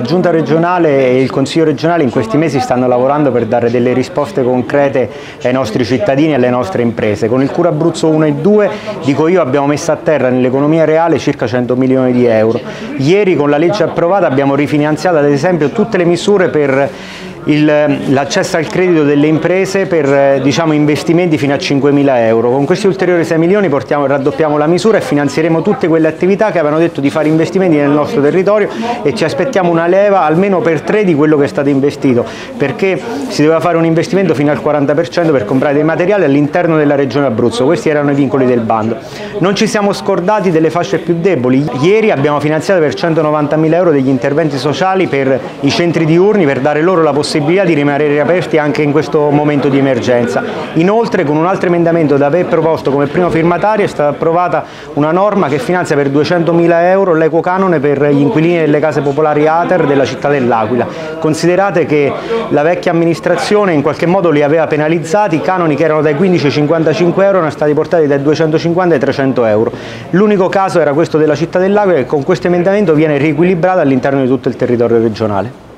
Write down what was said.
La Giunta regionale e il Consiglio regionale in questi mesi stanno lavorando per dare delle risposte concrete ai nostri cittadini e alle nostre imprese. Con il Cura Abruzzo 1 e 2, dico io, abbiamo messo a terra nell'economia reale circa 100 milioni di euro. Ieri con la legge approvata abbiamo rifinanziato ad esempio tutte le misure per l'accesso al credito delle imprese per diciamo, investimenti fino a 5.000 euro. Con questi ulteriori 6 milioni portiamo, raddoppiamo la misura e finanzieremo tutte quelle attività che avevano detto di fare investimenti nel nostro territorio e ci aspettiamo una leva almeno per tre di quello che è stato investito, perché si doveva fare un investimento fino al 40% per comprare dei materiali all'interno della regione Abruzzo, questi erano i vincoli del bando. Non ci siamo scordati delle fasce più deboli, ieri abbiamo finanziato per 190.000 euro degli interventi sociali per i centri diurni per dare loro la possibilità possibilità di rimanere aperti anche in questo momento di emergenza. Inoltre con un altro emendamento da aver proposto come primo firmatario è stata approvata una norma che finanzia per 200.000 euro l'equo canone per gli inquilini delle case popolari ATER della città dell'Aquila. Considerate che la vecchia amministrazione in qualche modo li aveva penalizzati, i canoni che erano dai 15 ai 55 euro erano stati portati dai 250 ai 300 euro. L'unico caso era questo della città dell'Aquila che con questo emendamento viene riequilibrato all'interno di tutto il territorio regionale.